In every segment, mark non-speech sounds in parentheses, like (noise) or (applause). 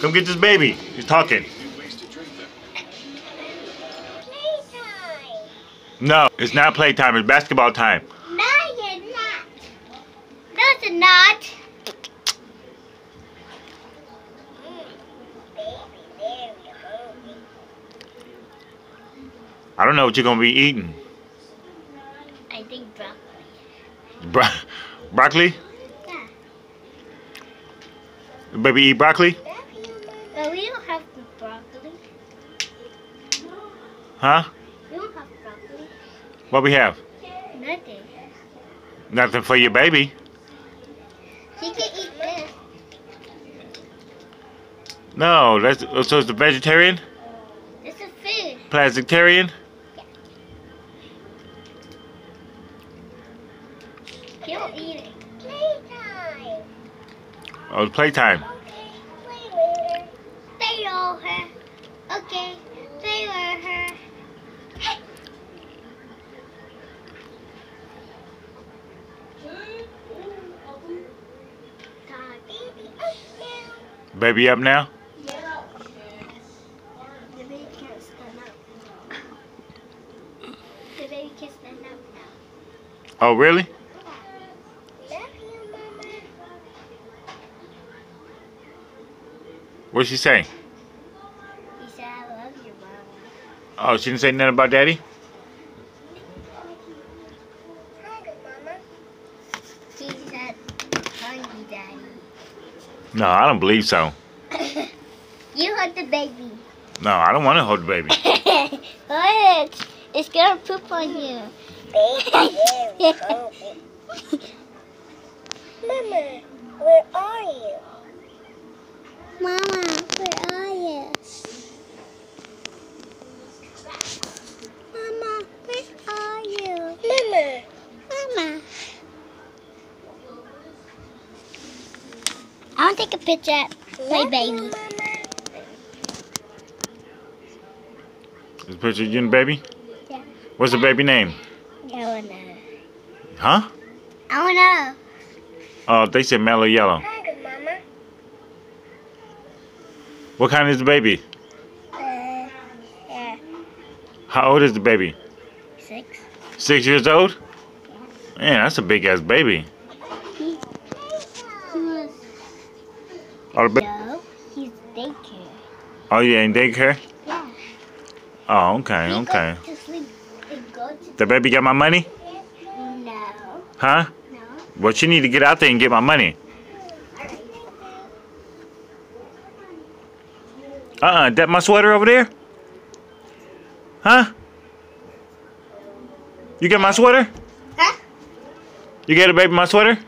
Come get this baby. He's talking. Playtime. No, it's not playtime. It's basketball time. No, you're not. No, it's not. Baby, very hungry. I don't know what you're gonna be eating. I think broccoli. Bro- (laughs) broccoli? Yeah. Baby eat broccoli? Huh? We don't have broccoli. What we have? Nothing. Nothing for your baby. She can eat this. No, that's so it's a vegetarian? It's a food. Plastictarian? He'll eat it. Playtime. Oh, it's playtime. Okay, play later. Stay over. Okay, stay over. Baby, up now. Baby up now? The baby can't stand up. The baby can stand up now. Oh, really? Love you, Mama. What'd she say? He said, I love you, Mama. Oh, she didn't say nothing about daddy? No, I don't believe so. you hold the baby. No, I don't want to hold the baby. (laughs) What? It's gonna poop on you. Baby, (laughs) Mama, where are you? Mama, where are you? Mama, where are you? Mama. Mama. I want to take a picture of my baby. This picture of you and the baby? Yeah. What's the baby name? I wanna. Huh? I don't know. Oh, they said mellow yellow. Mama. What kind is the baby? Uh, yeah, How old is the baby? six. Six years old? Man, that's a big ass baby. He, he was. Oh, No, he's daycare. oh yeah, in daycare? Yeah. Oh, okay, He okay. goes to sleep and go to. The baby got my money? No, Huh? no. Well, she need to get out there and get my money. Uh-uh, that my sweater over there? Huh? You get my sweater? Huh? You get a baby my sweater?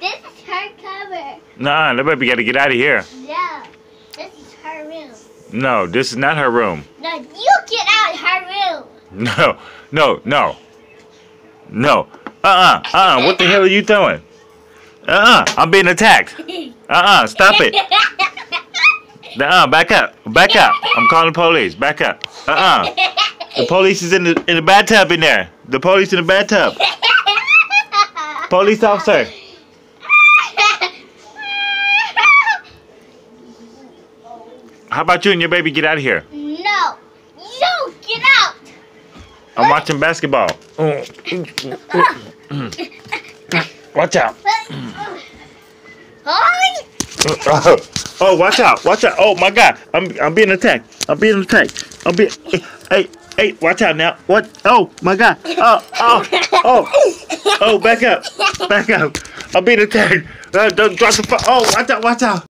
this is her cover. Nah, the baby got to get out of here. No, this is her room. No, this is not her room. No, you get out of her room. (laughs) No, no, no. No. Uh-uh, uh-uh, what the hell are you doing? Uh-uh, I'm being attacked. (laughs) Uh-uh, stop it. Uh-uh, back up, back up. I'm calling the police, back up. Uh-uh. The police is in the in the bathtub in there. The police in the bathtub. (laughs) Police officer. How about you and your baby get out of here? no, you get out. I'm watching basketball. (laughs) Watch out. Oh, (laughs) oh, watch out, watch out. Oh my god. I'm I'm being attacked. I'm being attacked. I'm being hey, hey, watch out now. What? Oh my god. Oh, oh, oh. Oh, back up. Back up. I'm being attacked. Uh, don't drop the phone. Oh, watch out, watch out.